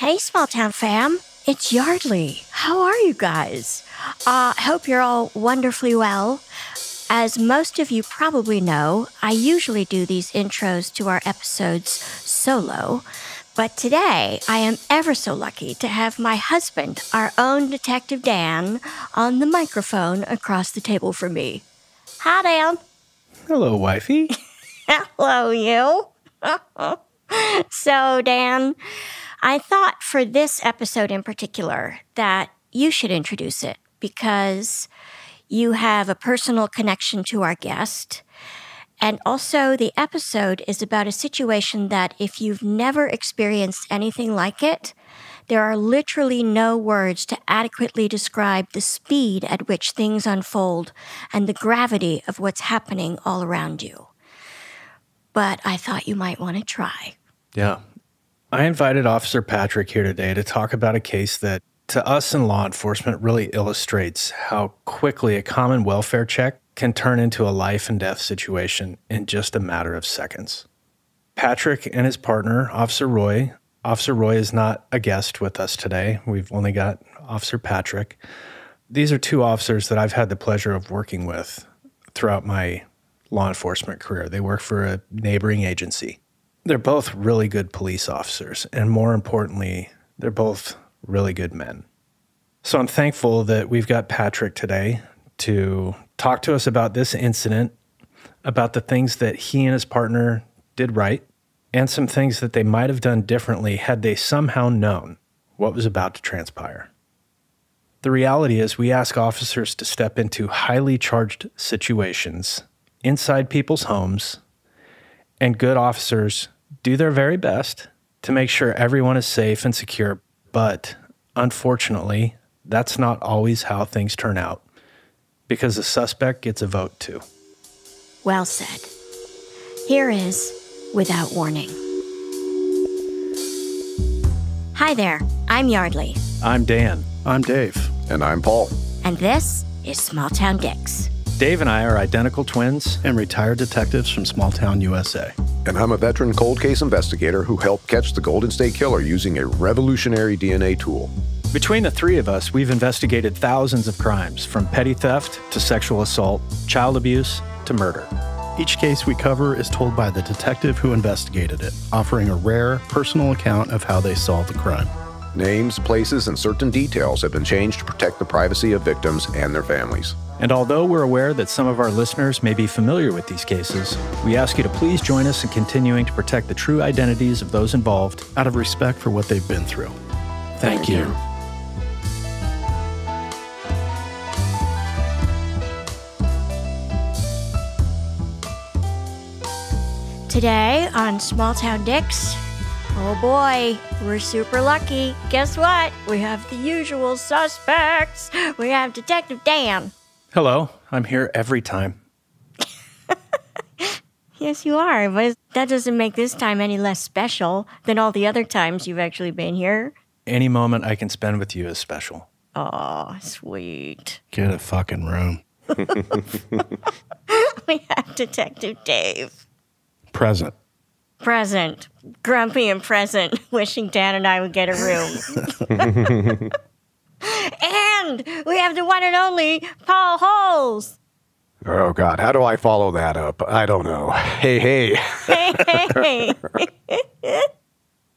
Hey, small town fam. It's Yeardley. How are you guys? Uh, hope you're all wonderfully well. As most of you probably know, I usually do these intros to our episodes solo. But today, I am ever so lucky to have my husband, our own Detective Dan, on the microphone across the table from me. Hi, Dan. Hello, wifey. Hello, you. so, Dan, I thought for this episode in particular that you should introduce it because you have a personal connection to our guest. And also, the episode is about a situation that, if you've never experienced anything like it, there are literally no words to adequately describe the speed at which things unfold and the gravity of what's happening all around you. But I thought you might want to try. Yeah. I invited Officer Patrick here today to talk about a case that, to us in law enforcement, really illustrates how quickly a common welfare check can turn into a life and death situation in just a matter of seconds. Patrick and his partner, Officer Roy, Officer Roy is not a guest with us today. We've only got Officer Patrick. These are two officers that I've had the pleasure of working with throughout my law enforcement career. They work for a neighboring agency. They're both really good police officers, and more importantly, they're both really good men. So I'm thankful that we've got Patrick today to talk to us about this incident, about the things that he and his partner did right, and some things that they might have done differently had they somehow known what was about to transpire. The reality is, we ask officers to step into highly charged situations inside people's homes, and good officers do their very best to make sure everyone is safe and secure. But unfortunately, that's not always how things turn out because the suspect gets a vote too. Well said. Here is Without Warning. Hi there, I'm Yeardley, I'm Dan. I'm Dave. And I'm Paul. and this is Small Town Dicks. Dave and I are identical twins. And retired detectives from small town USA. And I'm a veteran cold case investigator who helped catch the Golden State Killer using a revolutionary DNA tool. Between the three of us, we've investigated thousands of crimes from petty theft to sexual assault, child abuse to murder. Each case we cover is told by the detective who investigated it, offering a rare, personal account of how they solved the crime. Names, places, and certain details have been changed to protect the privacy of victims and their families. And although we're aware that some of our listeners may be familiar with these cases, we ask you to please join us in continuing to protect the true identities of those involved. Out of respect for what they've been through. Thank you. Today on Small Town Dicks, oh boy, we're super lucky. Guess what? We have the usual suspects. We have Detective Dan. Hello, I'm here every time. Yes, you are, but that doesn't make this time any less special than all the other times you've actually been here. Any moment I can spend with you is special. Oh, sweet. Get a fucking room. We have Detective Dave. Present. Present. Grumpy and present, wishing Dan and I would get a room. and we have the one and only Paul Holes. Oh, God. How do I follow that up? I don't know. Hey, hey. Hey, hey.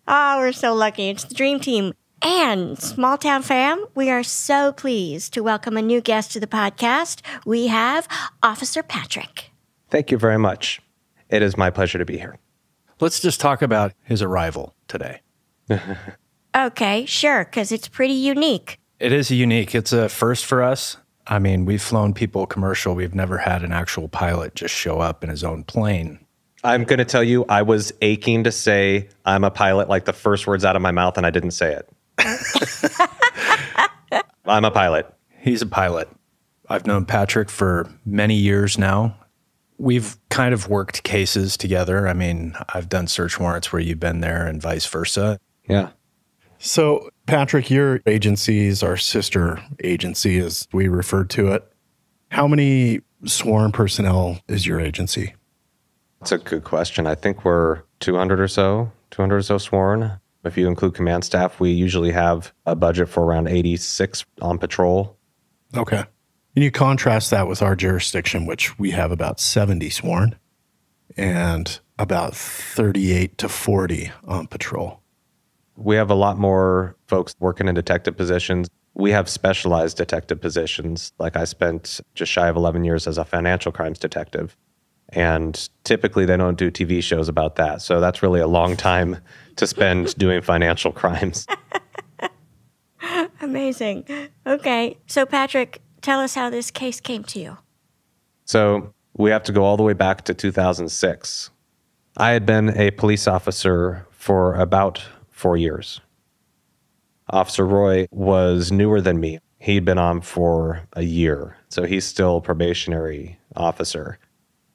oh, we're so lucky. It's the dream team. And small town fam, we are so pleased to welcome a new guest to the podcast. We have Officer Patrick. Thank you very much. It is my pleasure to be here. Let's just talk about his arrival today. Okay, sure, because it's pretty unique. It is unique. It's a first for us. I mean, we've flown people commercial. We've never had an actual pilot just show up in his own plane. I'm going to tell you, I was aching to say I'm a pilot like the first words out of my mouth, and I didn't say it. I'm a pilot. He's a pilot. I've known Patrick for many years now. We've kind of worked cases together. I mean, I've done search warrants where you've been there and vice versa. Yeah. So, Patrick, your agency is our sister agency, as we referred to it. How many sworn personnel is your agency? That's a good question. I think we're 200 or so, 200 or so sworn. If you include command staff, we usually have a budget for around 86 on patrol. Okay. And you contrast that with our jurisdiction, which we have about 70 sworn and about 38 to 40 on patrol. We have a lot more folks working in detective positions. We have specialized detective positions. Like I spent just shy of 11 years as a financial crimes detective. And typically they don't do TV shows about that. So that's really a long time to spend doing financial crimes. Amazing. Okay. So, Patrick, tell us how this case came to you. So we have to go all the way back to 2006. I had been a police officer for about four years. Officer Roy was newer than me. He'd been on for a year, so he's still probationary officer.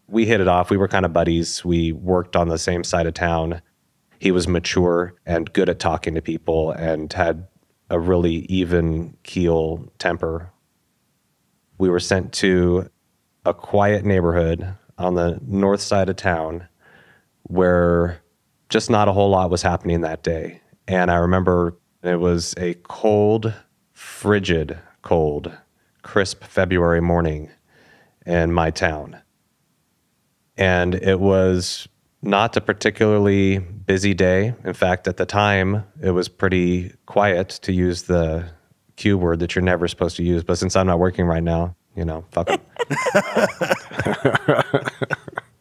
We hit it off. We were kind of buddies. We worked on the same side of town. He was mature and good at talking to people and had a really even keel temper. We were sent to a quiet neighborhood on the north side of town where just not a whole lot was happening that day. And I remember it was a cold, frigid, cold, crisp February morning in my town. And it was not a particularly busy day. In fact, at the time, it was pretty quiet to use the Q word that you're never supposed to use. But since I'm not working right now, you know, fuck it.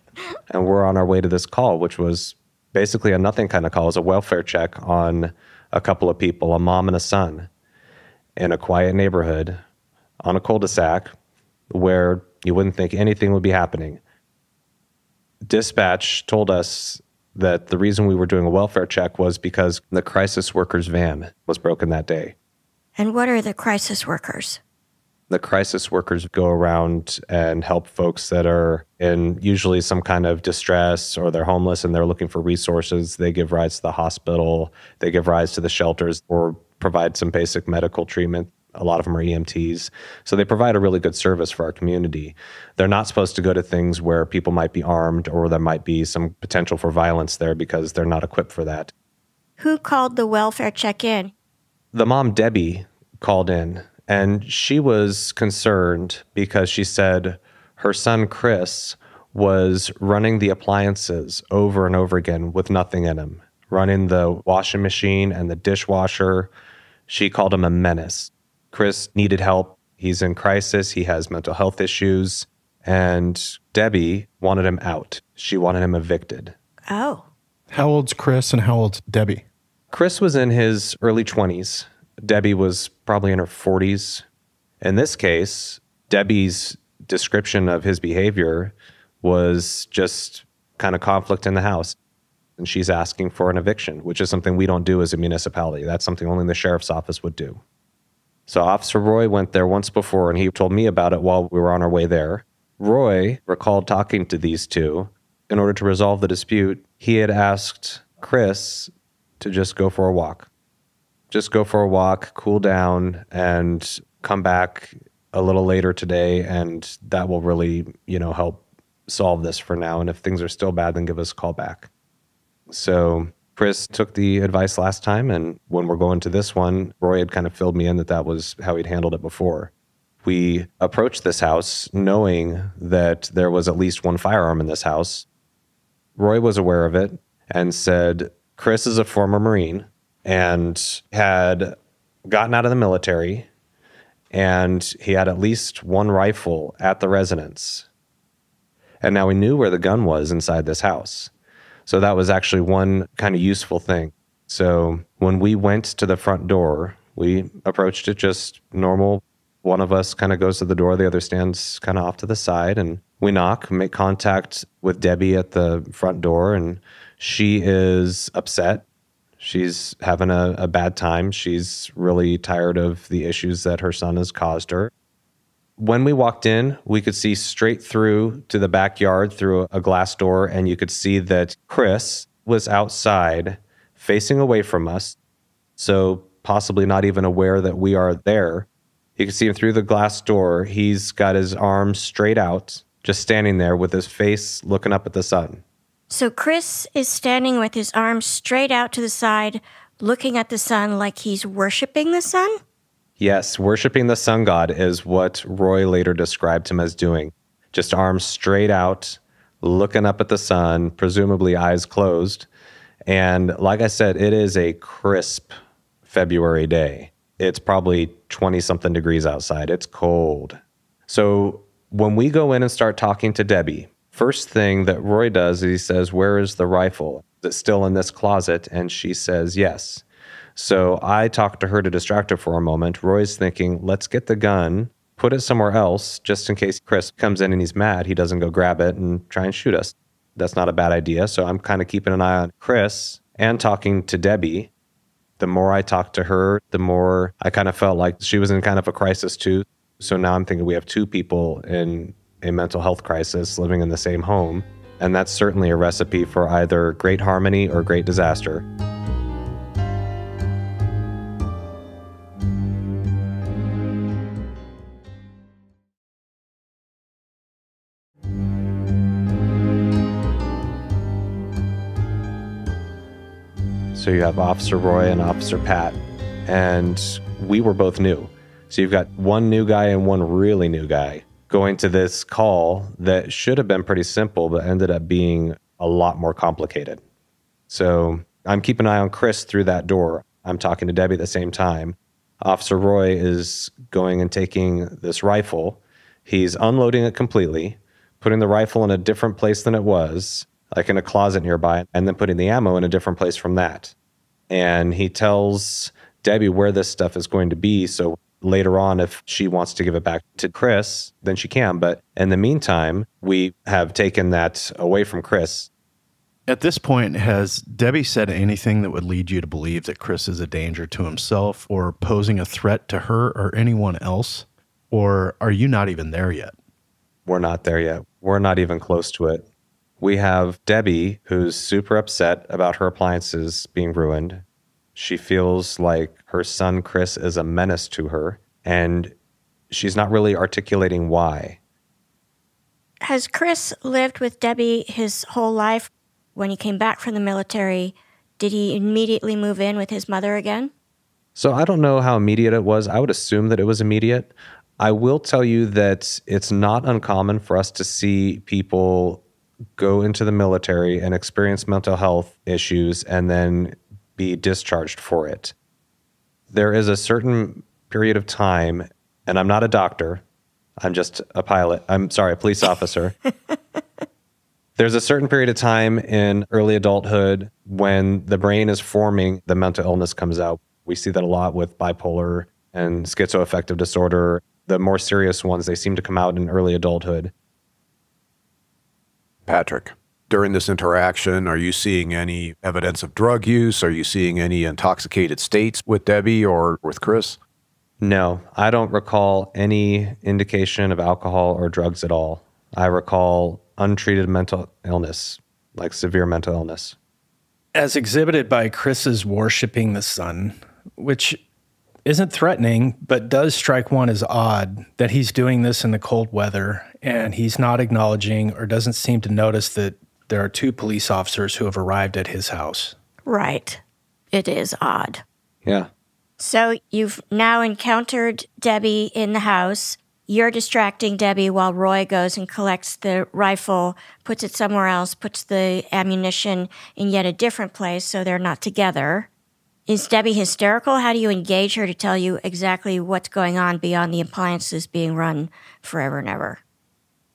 and we're on our way to this call, which was basically a nothing kind of call. It was a welfare check on a couple of people, a mom and a son, in a quiet neighborhood on a cul-de-sac where you wouldn't think anything would be happening. Dispatch told us that the reason we were doing a welfare check was because the crisis workers van was broken that day. And what are the crisis workers? the crisis workers go around and help folks that are in usually some kind of distress or they're homeless and they're looking for resources. They give rides to the hospital, they give rides to the shelters or provide some basic medical treatment. A lot of them are EMTs. So they provide a really good service for our community. They're not supposed to go to things where people might be armed or there might be some potential for violence there because they're not equipped for that. Who called the welfare check in? The mom, Debbie, called in and she was concerned because she said her son, Chris, was running the appliances over and over again with nothing in them, running the washing machine and the dishwasher. She called him a menace. Chris needed help. He's in crisis. He has mental health issues. And Debbie wanted him out. She wanted him evicted. Oh. How old's Chris and how old's Debbie? Chris was in his early 20s Debbie was probably in her 40s. In this case, Debbie's description of his behavior was just kind of conflict in the house. And she's asking for an eviction, which is something we don't do as a municipality. That's something only the sheriff's office would do. So Officer Roy went there once before and he told me about it while we were on our way there. Roy recalled talking to these two. In order to resolve the dispute, he had asked Chris to just go for a walk just go for a walk, cool down, and come back a little later today, and that will really, you know, help solve this for now. And if things are still bad, then give us a call back. So Chris took the advice last time, and when we're going to this one, Roy had kind of filled me in that that was how he'd handled it before. We approached this house knowing that there was at least one firearm in this house. Roy was aware of it and said, Chris is a former Marine and had gotten out of the military and he had at least one rifle at the residence. And now we knew where the gun was inside this house. So that was actually one kind of useful thing. So when we went to the front door, we approached it just normal. One of us kind of goes to the door, the other stands kind of off to the side, and we knock, make contact with Debbie at the front door, and she is upset She's having a, a bad time. She's really tired of the issues that her son has caused her. When we walked in, we could see straight through to the backyard through a glass door, and you could see that Chris was outside facing away from us. So, possibly not even aware that we are there. You can see him through the glass door. He's got his arms straight out, just standing there with his face looking up at the sun. So Chris is standing with his arms straight out to the side, looking at the sun like he's worshiping the sun? Yes, worshiping the sun god is what Roy later described him as doing. Just arms straight out, looking up at the sun, presumably eyes closed. And like I said, it is a crisp February day. It's probably 20 something degrees outside. It's cold. So when we go in and start talking to Debbie, first thing that Roy does is he says, Where is the rifle? Is it still in this closet? And she says, Yes. So I talk to her to distract her for a moment. Roy's thinking, Let's get the gun, put it somewhere else, just in case Chris comes in and he's mad. He doesn't go grab it and try and shoot us. That's not a bad idea. So I'm kind of keeping an eye on Chris and talking to Debbie. The more I talked to her, the more I kind of felt like she was in kind of a crisis too. So now I'm thinking we have two people in a mental health crisis living in the same home. And that's certainly a recipe for either great harmony or great disaster. So you have Officer Roy and Officer Pat, and we were both new. So you've got one new guy and one really new guy going to this call that should have been pretty simple, but ended up being a lot more complicated. So I'm keeping an eye on Chris through that door. I'm talking to Debbie at the same time. Officer Roy is going and taking this rifle. He's unloading it completely, putting the rifle in a different place than it was, like in a closet nearby, and then putting the ammo in a different place from that. And he tells Debbie where this stuff is going to be. So later on, if she wants to give it back to Chris, then she can. But in the meantime, we have taken that away from Chris. At this point, has Debbie said anything that would lead you to believe that Chris is a danger to himself or posing a threat to her or anyone else? Or are you not even there yet? We're not there yet. We're not even close to it. We have Debbie, who's super upset about her appliances being ruined. She feels like her son Chris is a menace to her, and she's not really articulating why. Has Chris lived with Debbie his whole life? When he came back from the military, did he immediately move in with his mother again? So I don't know how immediate it was. I would assume that it was immediate. I will tell you that it's not uncommon for us to see people go into the military and experience mental health issues and then be discharged for it. There is a certain period of time, and I'm not a doctor, I'm just a pilot. I'm sorry, a police officer. There's a certain period of time in early adulthood when the brain is forming, the mental illness comes out. We see that a lot with bipolar and schizoaffective disorder. The more serious ones, they seem to come out in early adulthood. Patrick, during this interaction, are you seeing any evidence of drug use? Are you seeing any intoxicated states with Debbie or with Chris? No, I don't recall any indication of alcohol or drugs at all. I recall untreated mental illness, like severe mental illness. As exhibited by Chris's worshiping the sun, which isn't threatening, but does strike one as odd that he's doing this in the cold weather and he's not acknowledging or doesn't seem to notice that there are two police officers who have arrived at his house. Right. It is odd. Yeah. So you've now encountered Debbie in the house. You're distracting Debbie while Roy goes and collects the rifle, puts it somewhere else, puts the ammunition in yet a different place so they're not together. Is Debbie hysterical? How do you engage her to tell you exactly what's going on beyond the appliances being run forever and ever?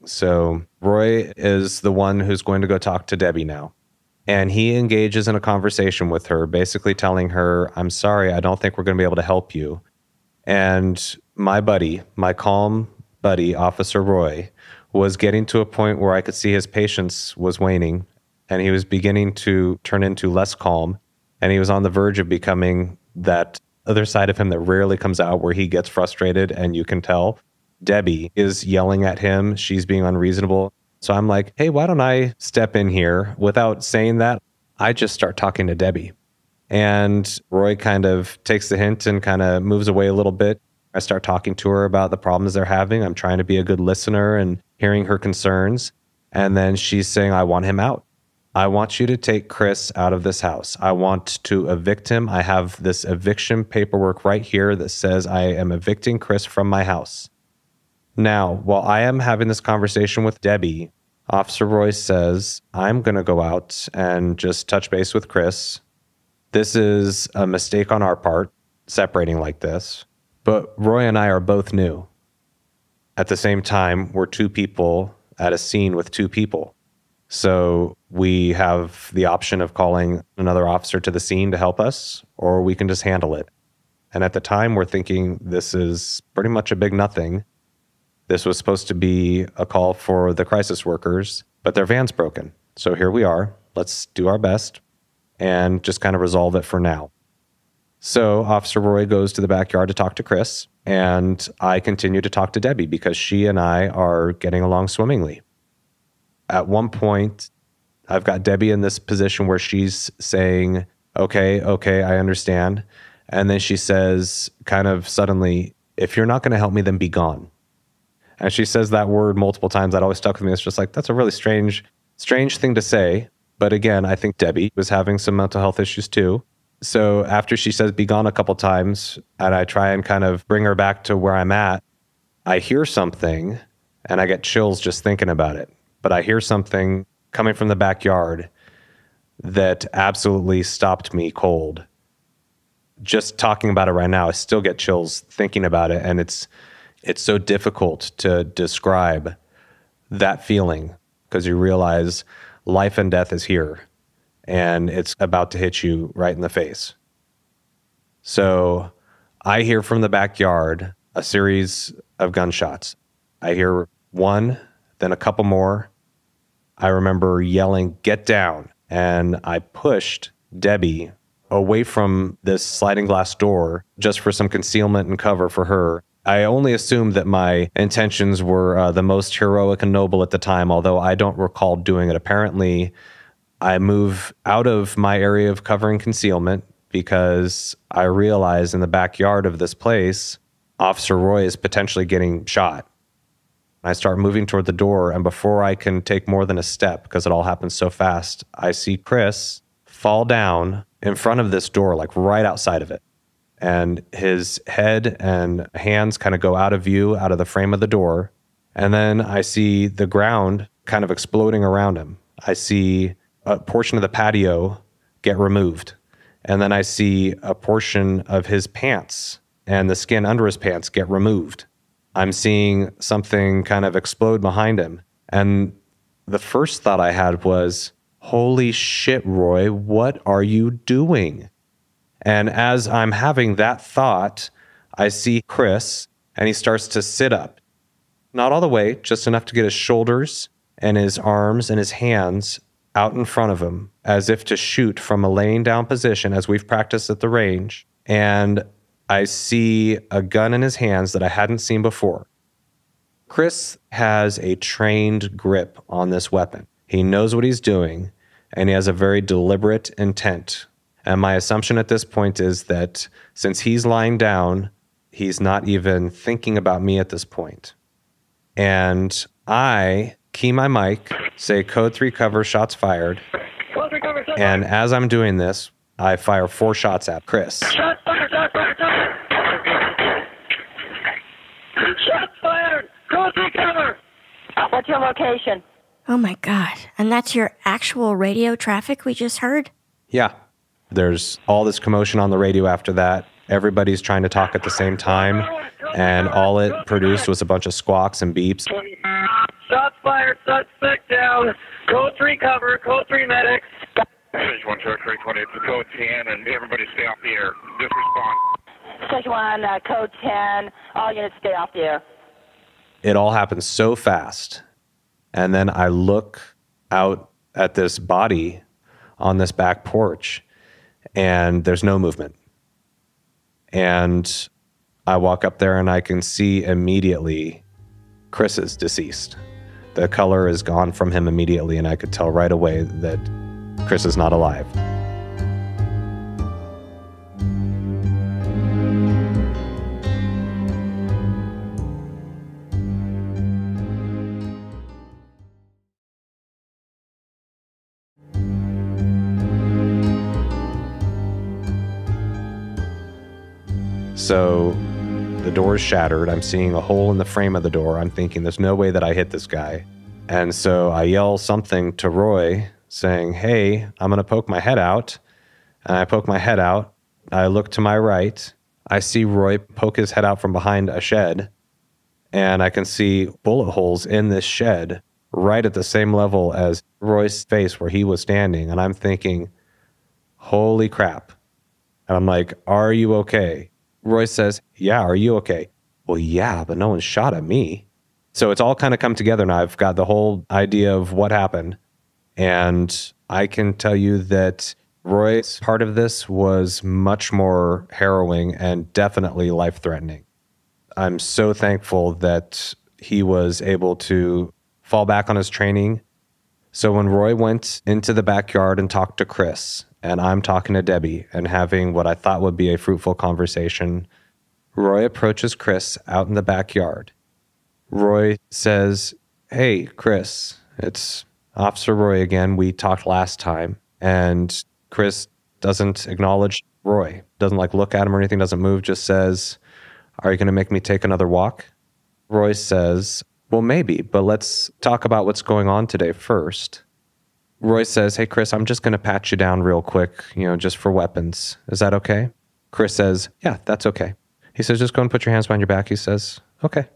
So Roy is the one who's going to go talk to Debbie now. And he engages in a conversation with her, basically telling her, I'm sorry, I don't think we're going to be able to help you. And my buddy, my calm buddy, Officer Roy, was getting to a point where I could see his patience was waning and he was beginning to turn into less calm. And he was on the verge of becoming that other side of him that rarely comes out where he gets frustrated and you can tell. Debbie is yelling at him. She's being unreasonable. So I'm like, hey, why don't I step in here without saying that? I just start talking to Debbie. And Roy kind of takes the hint and kind of moves away a little bit. I start talking to her about the problems they're having. I'm trying to be a good listener and hearing her concerns. And then she's saying, I want him out. I want you to take Chris out of this house. I want to evict him. I have this eviction paperwork right here that says I am evicting Chris from my house. Now, while I am having this conversation with Debbie, Officer Roy says, I'm going to go out and just touch base with Chris. This is a mistake on our part, separating like this. But Roy and I are both new. At the same time, we're two people at a scene with two people. So we have the option of calling another officer to the scene to help us, or we can just handle it. And at the time, we're thinking this is pretty much a big nothing. This was supposed to be a call for the crisis workers, but their van's broken. So here we are. Let's do our best and just kind of resolve it for now. So Officer Roy goes to the backyard to talk to Chris, and I continue to talk to Debbie because she and I are getting along swimmingly. At one point, I've got Debbie in this position where she's saying, Okay, okay, I understand. And then she says, kind of suddenly, If you're not going to help me, then be gone. And she says that word multiple times. That always stuck with me. It's just like, that's a really strange, strange thing to say. But again, I think Debbie was having some mental health issues too. So after she says be gone a couple times, and I try and kind of bring her back to where I'm at, I hear something and I get chills just thinking about it. But I hear something coming from the backyard that absolutely stopped me cold. Just talking about it right now, I still get chills thinking about it. And it's it's so difficult to describe that feeling because you realize life and death is here and it's about to hit you right in the face. So I hear from the backyard a series of gunshots. I hear one, then a couple more. I remember yelling, Get down. And I pushed Debbie away from this sliding glass door just for some concealment and cover for her. I only assume that my intentions were uh, the most heroic and noble at the time, although I don't recall doing it. Apparently, I move out of my area of covering concealment because I realize in the backyard of this place, Officer Roy is potentially getting shot. I start moving toward the door, and before I can take more than a step, because it all happens so fast, I see Chris fall down in front of this door, like right outside of it and his head and hands kind of go out of view out of the frame of the door. And then I see the ground kind of exploding around him. I see a portion of the patio get removed. And then I see a portion of his pants and the skin under his pants get removed. I'm seeing something kind of explode behind him. And the first thought I had was, Holy shit, Roy, what are you doing? And as I'm having that thought, I see Chris and he starts to sit up. Not all the way, just enough to get his shoulders and his arms and his hands out in front of him as if to shoot from a laying down position as we've practiced at the range. And I see a gun in his hands that I hadn't seen before. Chris has a trained grip on this weapon. He knows what he's doing and he has a very deliberate intent and my assumption at this point is that since he's lying down, he's not even thinking about me at this point. And I key my mic, say code three cover, shots fired. And as I'm doing this, I fire four shots at Chris. Shots fired, shots fired, shots fired. Shots fired. Code three cover. What's your location? Oh my God. And that's your actual radio traffic we just heard? Yeah. There's all this commotion on the radio after that. Everybody's trying to talk at the same time, and all it produced was a bunch of squawks and beeps. Shots fired. Suspect down. Code three cover. Code three medic. Stage 1, Territory 20, it's code 10, and everybody stay off the air. Just respond. Station 1, uh, code 10. All units stay off the air. It all happened so fast. And then I look out at this body on this back porch, and there's no movement. And I walk up there and I can see immediately Chris is deceased. The color is gone from him immediately, and I could tell right away that Chris is not alive. So the door is shattered. I'm seeing a hole in the frame of the door. I'm thinking, there's no way that I hit this guy. And so I yell something to Roy saying, Hey, I'm going to poke my head out. And I poke my head out. I look to my right. I see Roy poke his head out from behind a shed. And I can see bullet holes in this shed right at the same level as Roy's face where he was standing. And I'm thinking, Holy crap. And I'm like, Are you okay? Roy says, Yeah, are you okay? Well, yeah, but no one shot at me. So it's all kind of come together now. I've got the whole idea of what happened. And I can tell you that Roy's part of this was much more harrowing and definitely life threatening. I'm so thankful that he was able to fall back on his training. So when Roy went into the backyard and talked to Chris, and I'm talking to Debbie and having what I thought would be a fruitful conversation, Roy approaches Chris out in the backyard. Roy says, Hey, Chris, it's Officer Roy again. We talked last time. And Chris doesn't acknowledge Roy, doesn't like look at him or anything, doesn't move, just says, Are you going to make me take another walk? Roy says, Well, maybe, but let's talk about what's going on today first. Roy says, Hey, Chris, I'm just going to pat you down real quick, you know, just for weapons. Is that okay? Chris says, Yeah, that's okay. He says, Just go and put your hands behind your back. He says, Okay.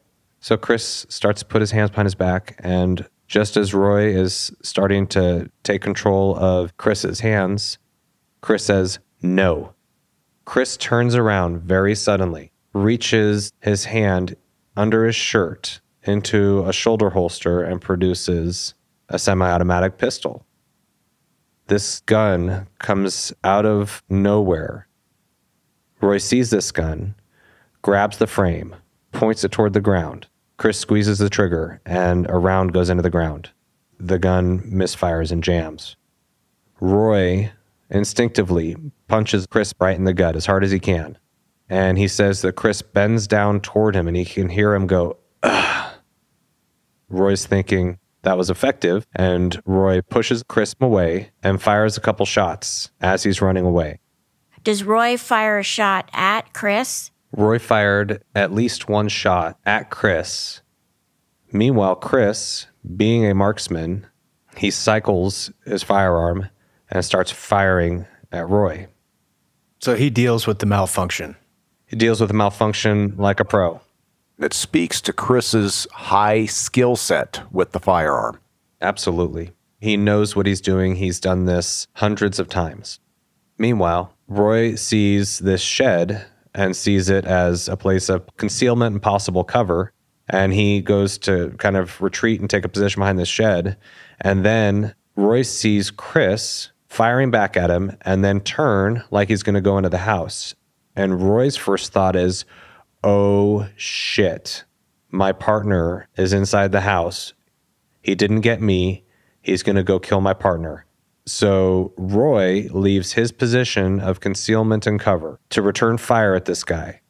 So Chris starts to put his hands behind his back. And just as Roy is starting to take control of Chris's hands, Chris says, No. Chris turns around very suddenly, reaches his hand under his shirt into a shoulder holster, and produces a semi automatic pistol. This gun comes out of nowhere. Roy sees this gun, grabs the frame, points it toward the ground. Chris squeezes the trigger, and a round goes into the ground. The gun misfires and jams. Roy instinctively punches Chris right in the gut as hard as he can. And he says that Chris bends down toward him and he can hear him go, Ugh. Roy's thinking that was effective, and Roy pushes Chris away and fires a couple shots as he's running away. Does Roy fire a shot at Chris? Roy fired at least one shot at Chris. Meanwhile, Chris, being a marksman, he cycles his firearm and starts firing at Roy. So he deals with the malfunction. He deals with the malfunction like a pro. It speaks to Chris's high skill set with the firearm. Absolutely. He knows what he's doing. He's done this hundreds of times. Meanwhile, Roy sees this shed and sees it as a place of concealment and possible cover. And he goes to kind of retreat and take a position behind this shed. And then Roy sees Chris firing back at him and then turn like he's going to go into the house. And Roy's first thought is, oh shit, my partner is inside the house. He didn't get me. He's going to go kill my partner. So Roy leaves his position of concealment and cover to return fire at this guy.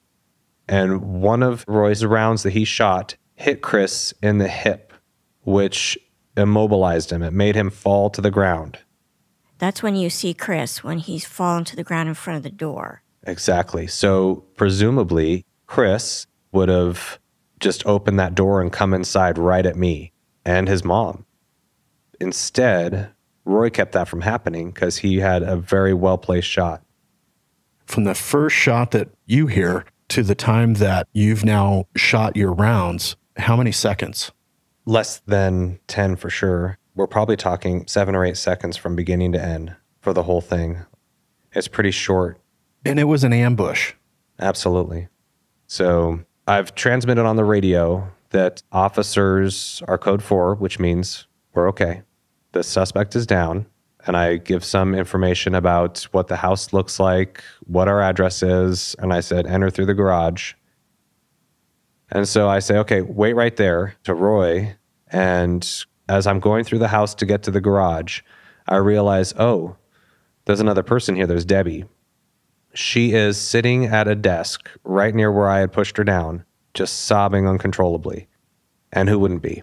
And one of Roy's rounds that he shot hit Chris in the hip, which immobilized him. It made him fall to the ground. That's when you see Chris when he's fallen to the ground in front of the door. Exactly. So presumably, Chris would have just opened that door and come inside right at me and his mom. Instead, Roy kept that from happening because he had a very well placed shot. From the first shot that you hear to the time that you've now shot your rounds, how many seconds? Less than 10 for sure. We're probably talking seven or eight seconds from beginning to end for the whole thing. It's pretty short. And it was an ambush. Absolutely. So I've transmitted on the radio that officers are code four, which means we're okay. The suspect is down. And I give some information about what the house looks like, what our address is. And I said, enter through the garage. And so I say, okay, wait right there to Roy. And as I'm going through the house to get to the garage, I realize, oh, there's another person here. There's Debbie. She is sitting at a desk right near where I had pushed her down, just sobbing uncontrollably. And who wouldn't be?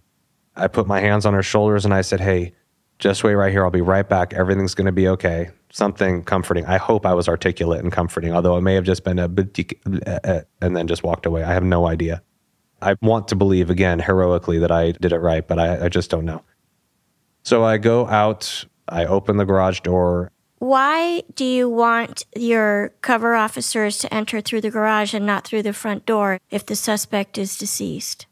I put my hands on her shoulders and I said, Hey, Just wait right here. I'll be right back. Everything's going to be okay. Something comforting. I hope I was articulate and comforting, although it may have just been a uh, uh, and then just walked away. I have no idea. I want to believe again heroically that I did it right, but I, I just don't know. So I go out, I open the garage door. Why do you want your cover officers to enter through the garage and not through the front door if the suspect is deceased?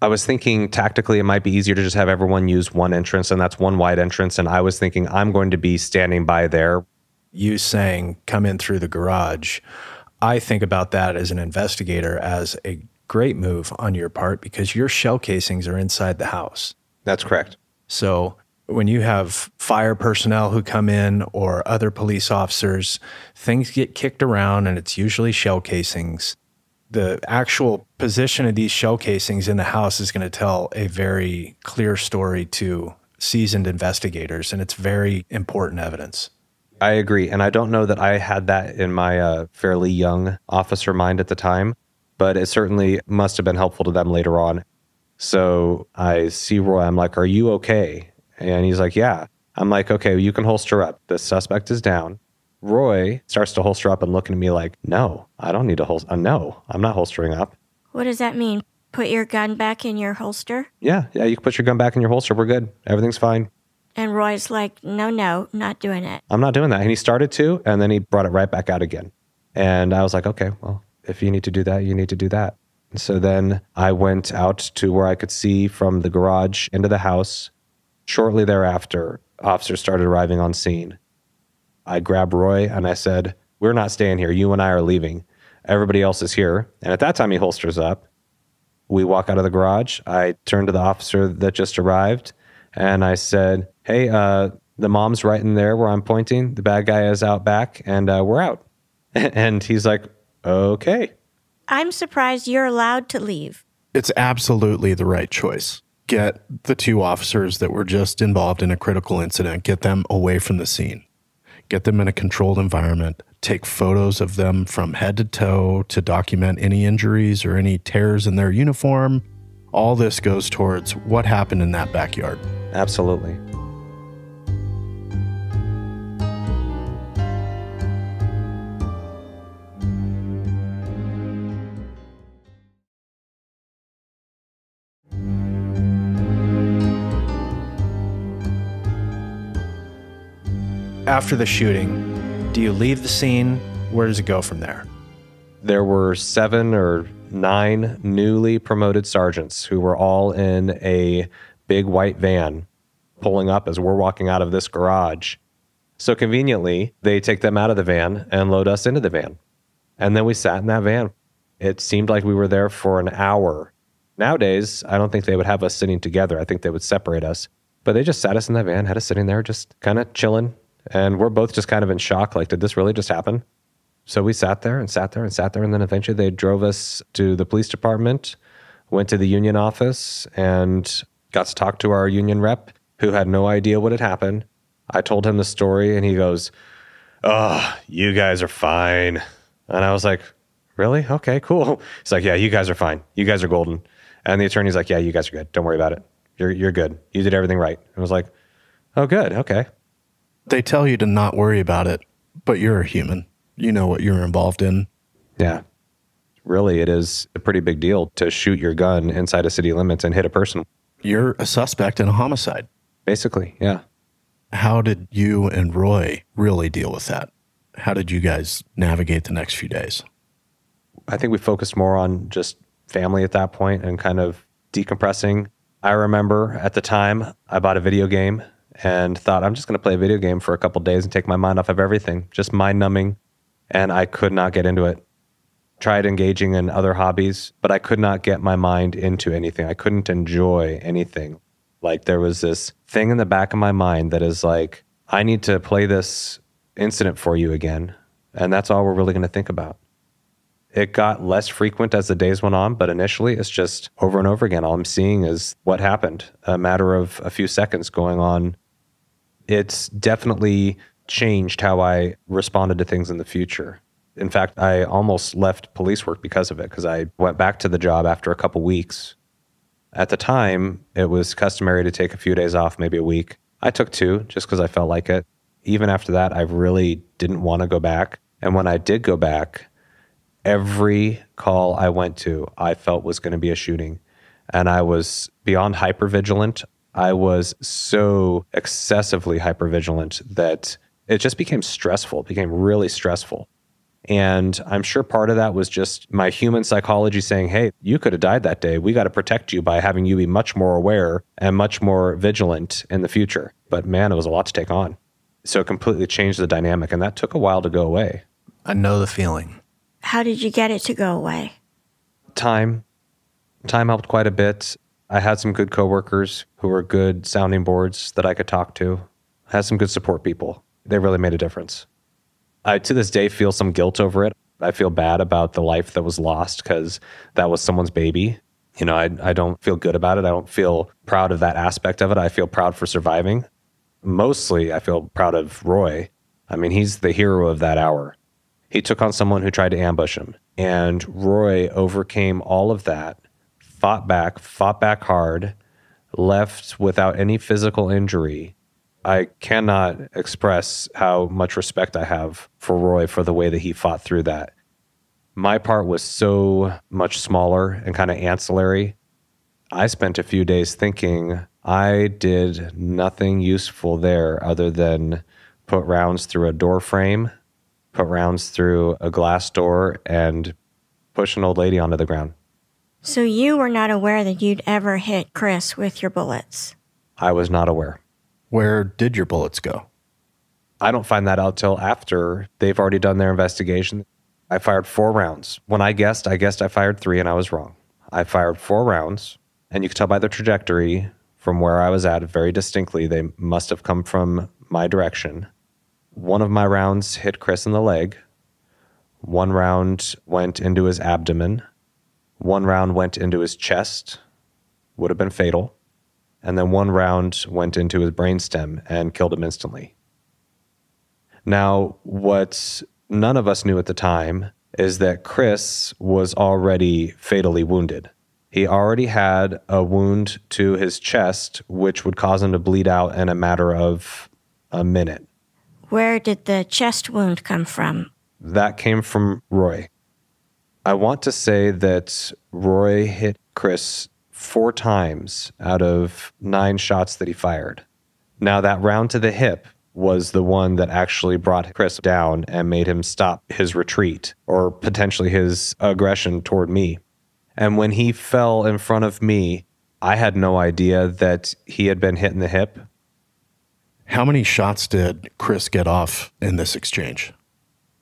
I was thinking tactically it might be easier to just have everyone use one entrance, and that's one wide entrance. And I was thinking I'm going to be standing by there. You saying come in through the garage, I think about that as an investigator as a great move on your part because your shell casings are inside the house. That's correct. So when you have fire personnel who come in or other police officers, things get kicked around and it's usually shell casings. The actual position of these shell casings in the house is going to tell a very clear story to seasoned investigators, and it's very important evidence. I agree. And I don't know that I had that in my uh, fairly young officer mind at the time, but it certainly must have been helpful to them later on. So I see Roy. I'm like, Are you okay? And he's like, Yeah. I'm like, Okay, you can holster up. The suspect is down. Roy starts to holster up and looking at me like, No, I don't need to holster. Uh, no, I'm not holstering up. What does that mean? Put your gun back in your holster? Yeah, yeah, you can put your gun back in your holster. We're good. Everything's fine. And Roy's like, No, no, not doing it. I'm not doing that. And he started to, and then he brought it right back out again. And I was like, Okay, well, if you need to do that, you need to do that. So then I went out to where I could see from the garage into the house. Shortly thereafter, officers started arriving on scene. I grabbed Roy and I said, We're not staying here. You and I are leaving. Everybody else is here. And at that time, he holsters up. We walk out of the garage. I turn to the officer that just arrived and I said, Hey, uh, the mom's right in there where I'm pointing. The bad guy is out back and uh, we're out. and he's like, Okay. I'm surprised you're allowed to leave. It's absolutely the right choice. Get the two officers that were just involved in a critical incident, get them away from the scene, get them in a controlled environment, take photos of them from head to toe to document any injuries or any tears in their uniform. All this goes towards what happened in that backyard. Absolutely. After the shooting, do you leave the scene? Where does it go from there? There were seven or nine newly promoted sergeants who were all in a big white van pulling up as we're walking out of this garage. So conveniently, they take them out of the van and load us into the van. And then we sat in that van. It seemed like we were there for an hour. Nowadays, I don't think they would have us sitting together. I think they would separate us. But they just sat us in that van, had us sitting there just kind of chilling. And we're both just kind of in shock like, did this really just happen? So we sat there and sat there and sat there. And then eventually they drove us to the police department, went to the union office, and got to talk to our union rep who had no idea what had happened. I told him the story and he goes, Oh, you guys are fine. And I was like, Really? Okay, cool. He's like, Yeah, you guys are fine. You guys are golden. And the attorney's like, Yeah, you guys are good. Don't worry about it. You're, you're good. You did everything right. And I was like, Oh, good. Okay. They tell you to not worry about it, but you're a human. You know what you're involved in. Yeah. Really, it is a pretty big deal to shoot your gun inside of city limits and hit a person. You're a suspect in a homicide. Basically, yeah. How did you and Roy really deal with that? How did you guys navigate the next few days? I think we focused more on just family at that point and kind of decompressing. I remember at the time I bought a video game and thought I'm just going to play a video game for a couple days and take my mind off of everything, just mind numbing. And I could not get into it. Tried engaging in other hobbies, but I could not get my mind into anything. I couldn't enjoy anything. Like there was this thing in the back of my mind that is like, I need to play this incident for you again. And that's all we're really going to think about. It got less frequent as the days went on, but initially it's just over and over again. All I'm seeing is what happened, a matter of a few seconds going on it's definitely changed how I responded to things in the future. In fact, I almost left police work because of it, because I went back to the job after a couple weeks. At the time, it was customary to take a few days off, maybe a week. I took two just because I felt like it. Even after that, I really didn't want to go back. And when I did go back, every call I went to, I felt was going to be a shooting. And I was beyond hyper vigilant. I was so excessively hyper vigilant that it just became stressful, it became really stressful. And I'm sure part of that was just my human psychology saying, hey, you could have died that day. We got to protect you by having you be much more aware and much more vigilant in the future. But man, it was a lot to take on. So it completely changed the dynamic. And that took a while to go away. I know the feeling. How did you get it to go away? Time. Time helped quite a bit. I had some good coworkers who were good sounding boards that I could talk to. I had some good support people. They really made a difference. I to this day feel some guilt over it. I feel bad about the life that was lost because that was someone's baby. You know, I, I don't feel good about it. I don't feel proud of that aspect of it. I feel proud for surviving. Mostly, I feel proud of Roy. I mean, he's the hero of that hour. He took on someone who tried to ambush him, and Roy overcame all of that, fought back, fought back hard, left without any physical injury, I cannot express how much respect I have for Roy for the way that he fought through that. My part was so much smaller and kind of ancillary. I spent a few days thinking I did nothing useful there other than put rounds through a door frame, put rounds through a glass door, and push an old lady onto the ground. So you were not aware that you'd ever hit Chris with your bullets? I was not aware. Where did your bullets go? I don't find that out till after they've already done their investigation. I fired four rounds. When I guessed, I guessed I fired three and I was wrong. I fired four rounds, and you could tell by the trajectory from where I was at very distinctly, they must have come from my direction. One of my rounds hit Chris in the leg. One round went into his abdomen. One round went into his chest, would have been fatal and then one round went into his brainstem and killed him instantly. Now, what none of us knew at the time is that Chris was already fatally wounded. He already had a wound to his chest, which would cause him to bleed out in a matter of a minute. Where did the chest wound come from? That came from Roy. I want to say that Roy hit Chris four times out of nine shots that he fired. Now, that round to the hip was the one that actually brought Chris down and made him stop his retreat or potentially his aggression toward me. And when he fell in front of me, I had no idea that he had been hit in the hip. How many shots did Chris get off in this exchange?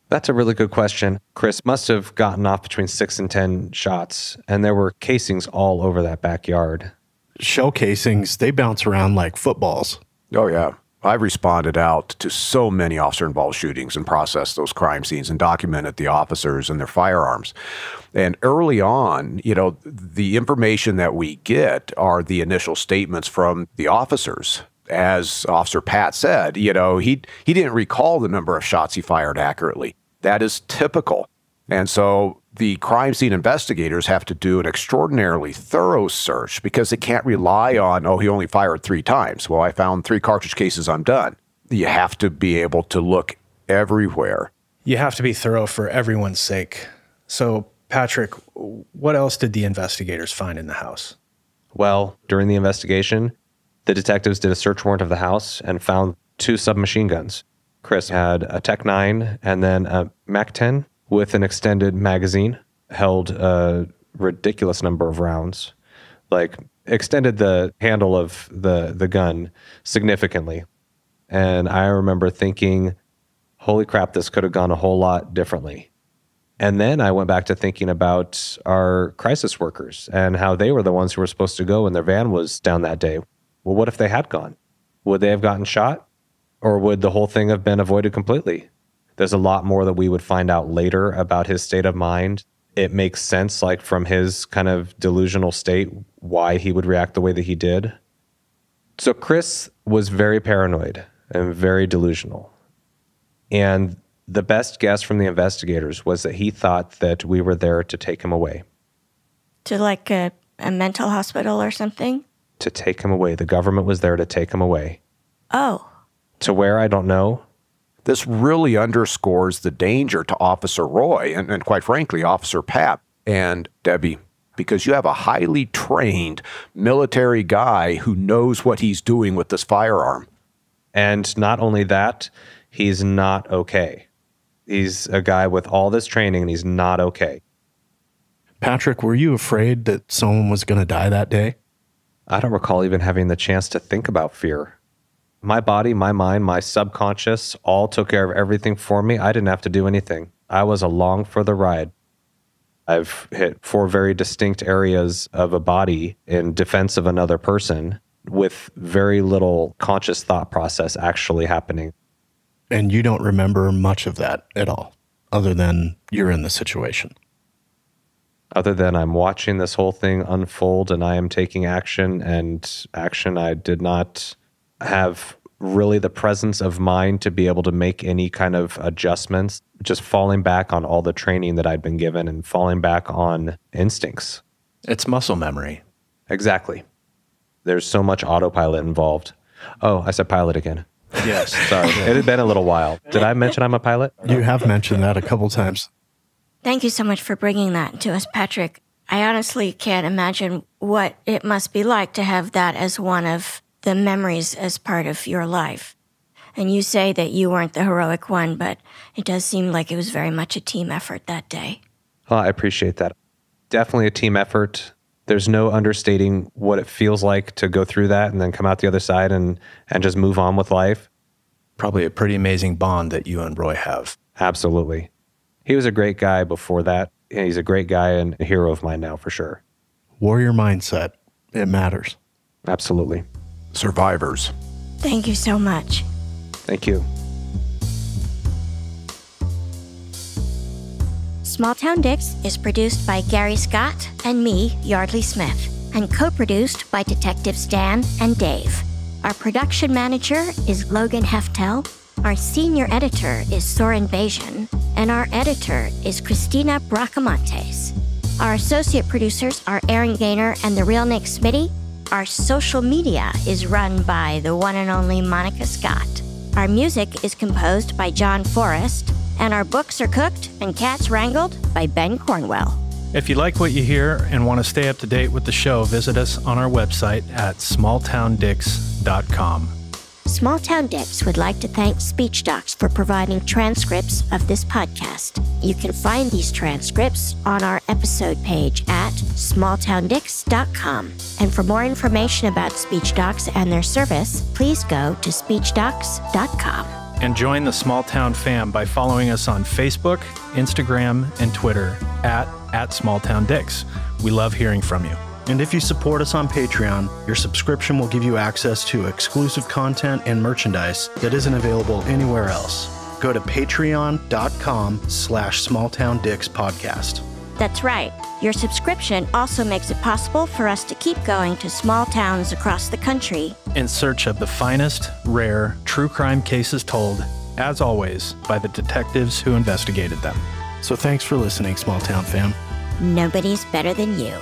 That's a really good question. Chris must have gotten off between six and 10 shots, and there were casings all over that backyard. Shell casings, they bounce around like footballs. Oh, yeah. I've responded out to so many officer involved shootings and processed those crime scenes and documented the officers and their firearms. And early on, you know, the information that we get are the initial statements from the officers as Officer Pat said, you know, he he didn't recall the number of shots he fired accurately. That is typical. And so the crime scene investigators have to do an extraordinarily thorough search because they can't rely on, oh, he only fired three times. Well, I found three cartridge cases, I'm done. You have to be able to look everywhere. You have to be thorough for everyone's sake. So, Patrick, what else did the investigators find in the house? Well, during the investigation, the detectives did a search warrant of the house and found two submachine guns. Chris had a Tech 9 and then a Mac 10 with an extended magazine, held a ridiculous number of rounds, like extended the handle of the, the gun significantly. And I remember thinking, holy crap, this could have gone a whole lot differently. And then I went back to thinking about our crisis workers and how they were the ones who were supposed to go when their van was down that day. Well, what if they had gone? Would they have gotten shot? or would the whole thing have been avoided completely? There's a lot more that we would find out later about his state of mind. It makes sense, like from his kind of delusional state, why he would react the way that he did. So, Chris was very paranoid and very delusional. And the best guess from the investigators was that he thought that we were there to take him away. To like a, a mental hospital or something? To take him away. The government was there to take him away Oh, To where I don't know. This really underscores the danger to Officer Roy and, and quite frankly, Officer Pat and Debbie, because you have a highly trained military guy who knows what he's doing with this firearm. And not only that, he's not okay. He's a guy with all this training and he's not okay. Patrick, were you afraid that someone was going to die that day? I don't recall even having the chance to think about fear. My body, my mind, my subconscious all took care of everything for me. I didn't have to do anything. I was along for the ride. I've hit four very distinct areas of a body in defense of another person with very little conscious thought process actually happening. And you don't remember much of that at all, other than you're in the situation. Other than I'm watching this whole thing unfold and I am taking action and action I did not have really the presence of mind to be able to make any kind of adjustments, just falling back on all the training that I'd been given and falling back on instincts. It's muscle memory. Exactly. There's so much autopilot involved. Oh, I said pilot again. Yes. Sorry. it had been a little while. Did I mention I'm a pilot? You have mentioned that a couple times. Thank you so much for bringing that to us, Patrick. I honestly can't imagine what it must be like to have that as one of the memories as part of your life. And you say that you weren't the heroic one, but it does seem like it was very much a team effort that day. Well, I appreciate that. Definitely a team effort. There's no understating what it feels like to go through that and then come out the other side and, and just move on with life. Probably a pretty amazing bond that you and Roy have. Absolutely. He was a great guy before that. and He's a great guy and a hero of mine now for sure. Warrior mindset, it matters. Absolutely. Survivors. Thank you so much. Thank you. Small Town Dicks is produced by Gary Scott and me, Yeardley Smith, and co produced by Detectives Dan and Dave. Our production manager is Logan Heftel, our senior editor is Soren Begin, and our editor is Christina Bracamontes. Our associate producers are Aaron Gaynor and the real Nick Smitty. Our social media is run by the one and only Monica Scott. Our music is composed by John Forrest, and our books are cooked and cats wrangled by Ben Cornwell. If you like what you hear and want to stay up to date with the show, visit us on our website at smalltowndicks.com. Small Town Dicks would like to thank SpeechDocs for providing transcripts of this podcast. You can find these transcripts on our episode page at smalltowndicks.com. And for more information about SpeechDocs and their service, please go to speechdocs.com. And join the Small Town fam by following us on Facebook, Instagram, and Twitter at, at Small Town Dicks. We love hearing from you. And if you support us on Patreon, your subscription will give you access to exclusive content and merchandise that isn't available anywhere else. Go to patreon.com slash smalltowndickspodcast. That's right. Your subscription also makes it possible for us to keep going to small towns across the country In search of the finest, rare, true crime cases told, as always, by the detectives who investigated them. So thanks for listening, Small Town fam. Nobody's better than you.